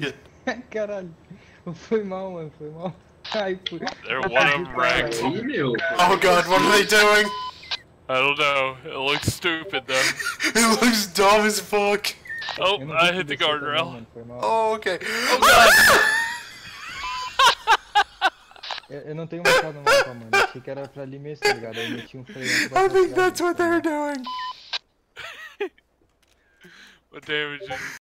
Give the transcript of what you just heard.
Caralho. Foi mal, mano, foi mal. Ai, fui. They're one of them wrecked. Oh god, what are they doing? I don't know. It looks stupid though. It looks dumb as fuck. Oh, I hit the guardrail. Oh, okay. Oh god! Eu, não tenho marcado no mapa, mano. Achei que era pra ali mesmo, tá ligado? Aí eu meti um freio I think that's what they're doing. What damage is